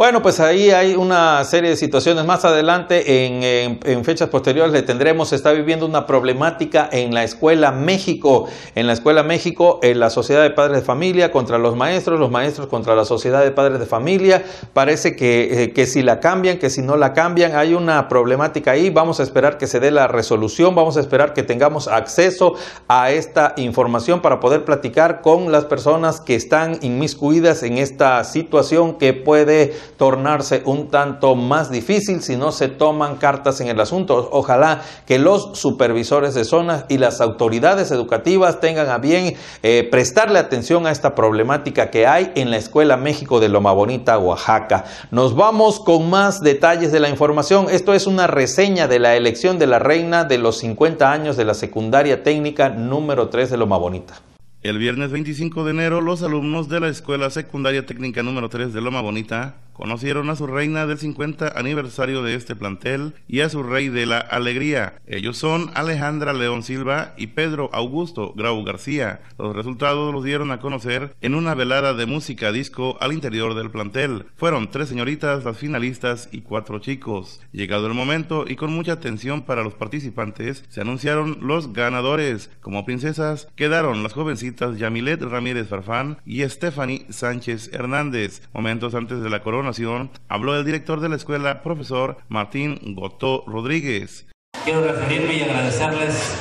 Bueno, pues ahí hay una serie de situaciones. Más adelante, en, fechas posteriores, le tendremos, se está viviendo una problemática en la Escuela México. En la Escuela México, en la Sociedad de Padres de Familia contra los maestros, los maestros contra la Sociedad de Padres de Familia. Parece que, eh, que si la cambian, que si no la cambian, hay una problemática ahí. Vamos a esperar que se dé la resolución, vamos a esperar que tengamos acceso a esta información para poder platicar con las personas que están inmiscuidas en esta situación que puede tornarse un tanto más difícil si no se toman cartas en el asunto. Ojalá que los supervisores de zonas y las autoridades educativas tengan a bien eh, prestarle atención a esta problemática que hay en la Escuela México de Loma Bonita, Oaxaca. Nos vamos con más detalles de la información. Esto es una reseña de la elección de la reina de los 50 años de la secundaria técnica número 3 de Loma Bonita. El viernes 25 de enero, los alumnos de la Escuela Secundaria Técnica número 3 de Loma Bonita conocieron a su reina del 50 aniversario de este plantel y a su rey de la alegría. Ellos son Alejandra León Silva y Pedro Augusto Grau García. Los resultados los dieron a conocer en una velada de música disco al interior del plantel. Fueron tres señoritas las finalistas y cuatro chicos. Llegado el momento y con mucha atención para los participantes, se anunciaron los ganadores. Como princesas quedaron las jovencitas Yamilet Ramírez Farfán y Stephanie Sánchez Hernández. Momentos antes de la corona habló el director de la escuela, profesor Martín Gotó Rodríguez. Quiero referirme y agradecerles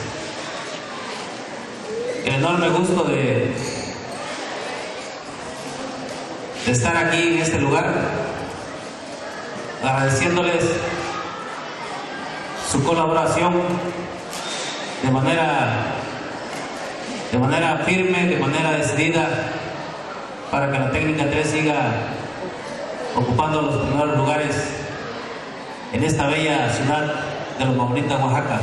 el enorme gusto de, de estar aquí en este lugar, agradeciéndoles su colaboración de manera, de manera firme, de manera decidida, para que la técnica 3 siga ocupando los primeros lugares en esta bella ciudad de Loma Bonita, Oaxaca.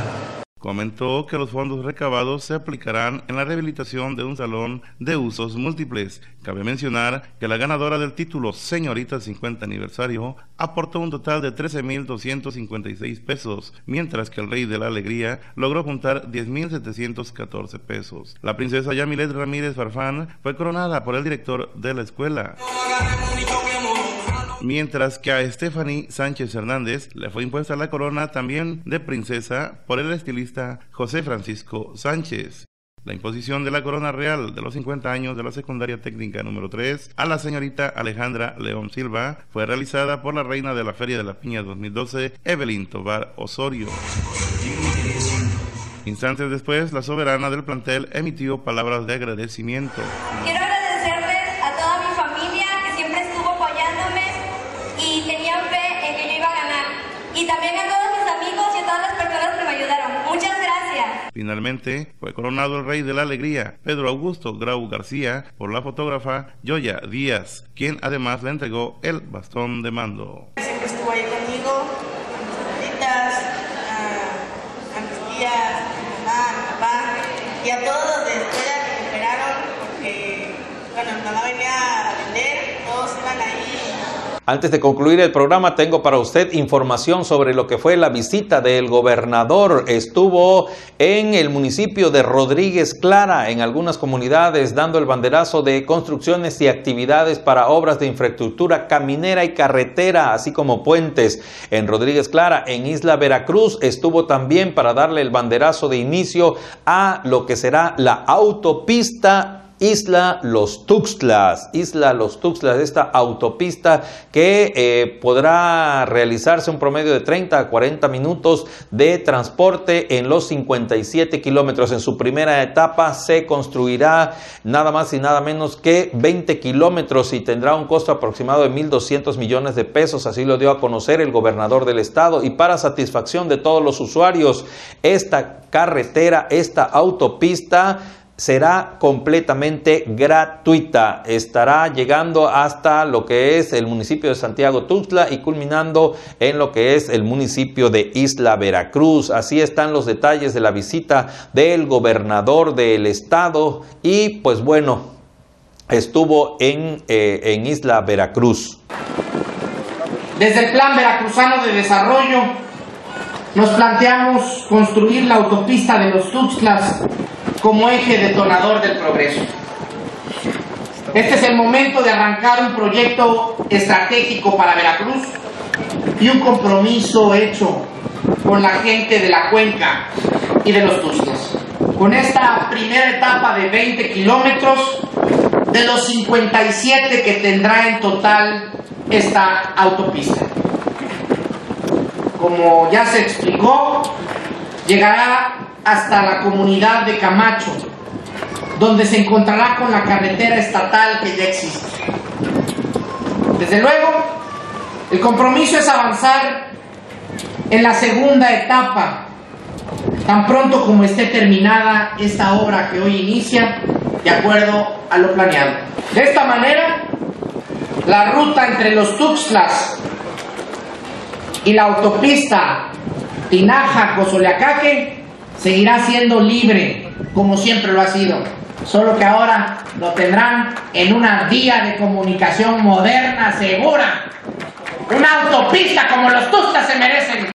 Comentó que los fondos recabados se aplicarán en la rehabilitación de un salón de usos múltiples. Cabe mencionar que la ganadora del título Señorita 50 aniversario aportó un total de 13.256 pesos, mientras que el Rey de la Alegría logró juntar 10.714 pesos. La princesa Yamilet Ramírez Farfán fue coronada por el director de la escuela mientras que a Stephanie Sánchez Hernández le fue impuesta la corona también de princesa por el estilista José Francisco Sánchez. La imposición de la corona real de los 50 años de la secundaria técnica número 3 a la señorita Alejandra León Silva fue realizada por la reina de la Feria de la Piña 2012, Evelyn Tobar Osorio. Instantes después, la soberana del plantel emitió palabras de agradecimiento. Finalmente, fue coronado el rey de la alegría, Pedro Augusto Grau García, por la fotógrafa Yoya Díaz, quien además le entregó el bastón de mando. Conmigo, mis a, mis tías, a mi papá y a todos los de escuela que me esperaron, porque, bueno, mi mamá venía a vender, todos iban ahí antes de concluir el programa, tengo para usted información sobre lo que fue la visita del gobernador. Estuvo en el municipio de Rodríguez Clara, en algunas comunidades, dando el banderazo de construcciones y actividades para obras de infraestructura caminera y carretera, así como puentes. En Rodríguez Clara, en Isla Veracruz, estuvo también para darle el banderazo de inicio a lo que será la autopista Isla Los Tuxtlas, Isla Los Tuxtlas, esta autopista que eh, podrá realizarse un promedio de 30 a 40 minutos de transporte en los 57 kilómetros. En su primera etapa se construirá nada más y nada menos que 20 kilómetros y tendrá un costo aproximado de 1.200 millones de pesos, así lo dio a conocer el gobernador del estado. Y para satisfacción de todos los usuarios, esta carretera, esta autopista, será completamente gratuita. Estará llegando hasta lo que es el municipio de Santiago Tuxtla y culminando en lo que es el municipio de Isla Veracruz. Así están los detalles de la visita del gobernador del estado y pues bueno, estuvo en, eh, en Isla Veracruz. Desde el Plan Veracruzano de Desarrollo nos planteamos construir la autopista de los Tuxtlas como eje detonador del progreso. Este es el momento de arrancar un proyecto estratégico para Veracruz y un compromiso hecho con la gente de la cuenca y de los Tuxtlas. Con esta primera etapa de 20 kilómetros, de los 57 que tendrá en total esta autopista. Como ya se explicó, llegará hasta la comunidad de Camacho, donde se encontrará con la carretera estatal que ya existe. Desde luego, el compromiso es avanzar en la segunda etapa, tan pronto como esté terminada esta obra que hoy inicia, de acuerdo a lo planeado. De esta manera, la ruta entre los Tuxtlas y la autopista Tinaja-Cozoleacaque seguirá siendo libre, como siempre lo ha sido. Solo que ahora lo tendrán en una vía de comunicación moderna, segura. Una autopista como los Tuxtlas.